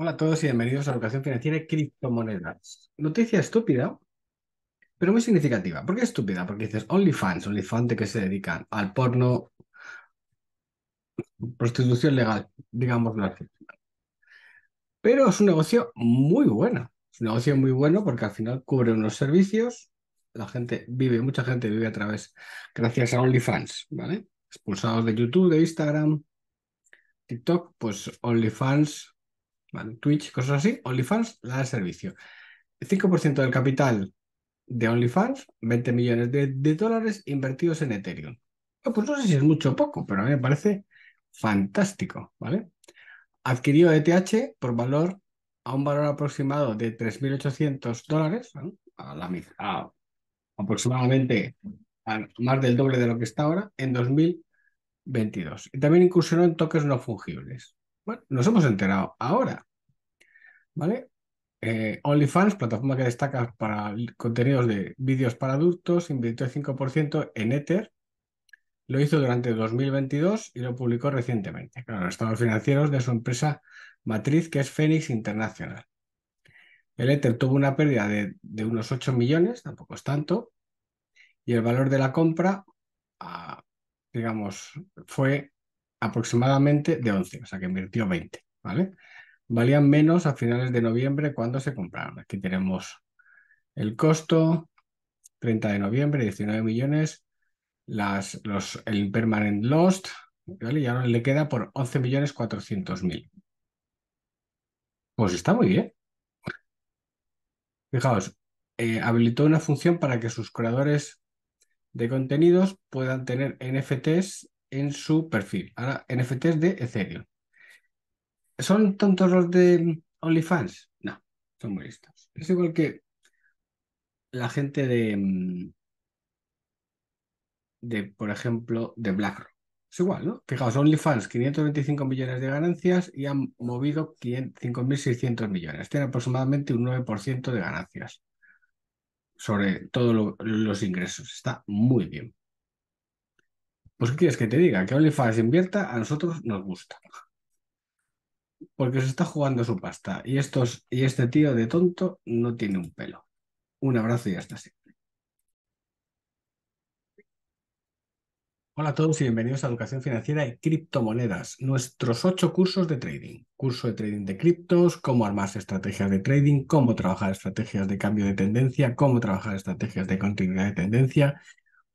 Hola a todos y bienvenidos a Educación Financiera y Criptomonedas. Noticia estúpida, pero muy significativa. ¿Por qué estúpida? Porque dices OnlyFans, OnlyFans de que se dedican al porno, prostitución legal, digámoslo así. Pero es un negocio muy bueno. Es un negocio muy bueno porque al final cubre unos servicios. La gente vive, mucha gente vive a través, gracias a OnlyFans, ¿vale? Expulsados de YouTube, de Instagram, TikTok, pues OnlyFans Twitch, cosas así, OnlyFans la da servicio. 5% del capital de OnlyFans, 20 millones de, dólares invertidos en Ethereum. Oh, pues no sé si es mucho o poco, pero a mí me parece fantástico, ¿vale? Adquirió ETH por valor a un valor aproximado de 3.800 dólares, a la, a, aproximadamente más del doble de lo que está ahora, en 2022. Y también incursionó en toques no fungibles. Bueno, nos hemos enterado ahora, ¿vale? Eh, OnlyFans, plataforma que destaca para contenidos de vídeos para adultos, invirtió el 5% en Ether. Lo hizo durante 2022 y lo publicó recientemente. Claro, los estados financieros de su empresa matriz, que es Phoenix International. El Ether tuvo una pérdida de, unos 8 millones, tampoco es tanto, y el valor de la compra, ah, digamos, fue aproximadamente de 11, o sea que invirtió 20, ¿vale? Valían menos a finales de noviembre cuando se compraron. Aquí tenemos el costo, 30 de noviembre, 19 millones, las, los, el permanent lost, ¿vale? Y ahora le queda por 11 millones 400 mil. Pues está muy bien. Fijaos, eh, habilitó una función para que sus creadores de contenidos puedan tener NFTs en su perfil. Ahora, NFTs de Ethereum. ¿Son tontos los de OnlyFans? No, son muy listos. Es igual que la gente de, mm, de por ejemplo, de BlackRock. Es igual, ¿no? Fijaos, OnlyFans, 525 millones de ganancias y han movido 5.600 millones. Tiene aproximadamente un 9% de ganancias sobre todos los ingresos. Está muy bien. Pues, ¿qué quieres que te diga? Que OnlyFans invierta, a nosotros nos gusta. Porque se está jugando su pasta. Y, estos, y este tío de tonto no tiene un pelo. Un abrazo y hasta siempre. Hola a todos y bienvenidos a Educación Financiera y Criptomonedas, nuestros ocho cursos de trading. Curso de trading de criptos, cómo armar estrategias de trading, cómo trabajar estrategias de cambio de tendencia, cómo trabajar estrategias de continuidad de tendencia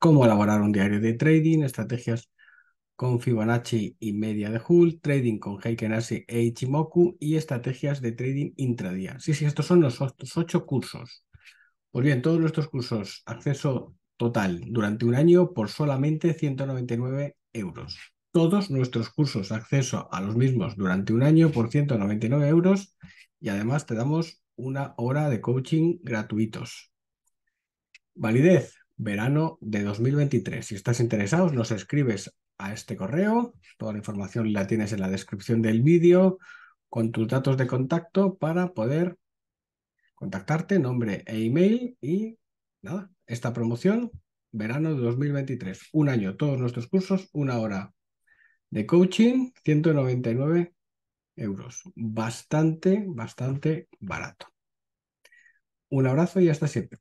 cómo elaborar un diario de trading, estrategias con Fibonacci y media de Hull, trading con Heiken Ashi e Ichimoku y estrategias de trading intradía. Sí, sí, estos son los ocho cursos. Pues bien, todos nuestros cursos, acceso total durante un año por solamente 199 euros. Todos nuestros cursos, acceso a los mismos durante un año por 199 euros y además te damos una hora de coaching gratuitos. Validez, verano de 2023. Si estás interesado, nos escribes a este correo. Toda la información la tienes en la descripción del vídeo con tus datos de contacto para poder contactarte, nombre e email y nada, esta promoción, verano de 2023. Un año, todos nuestros cursos, una hora de coaching, 199 euros. Bastante, bastante barato. Un abrazo y hasta siempre.